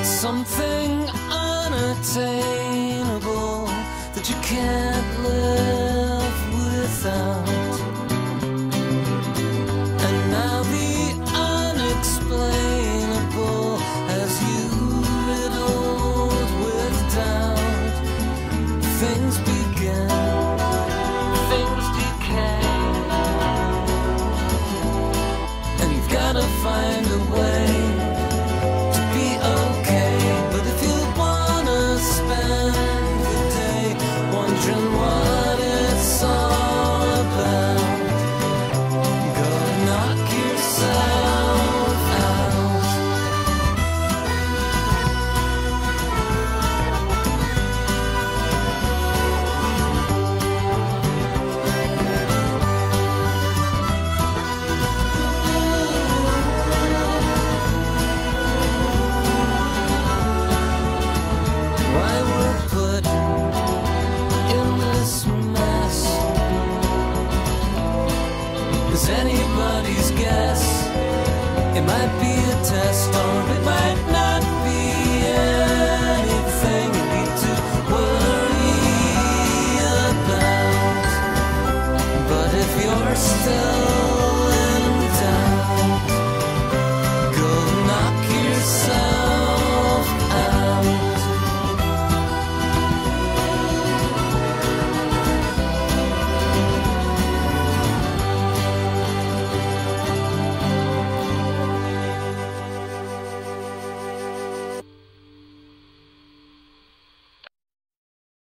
It's something unattainable that you can't. Anybody's guess. It might be a test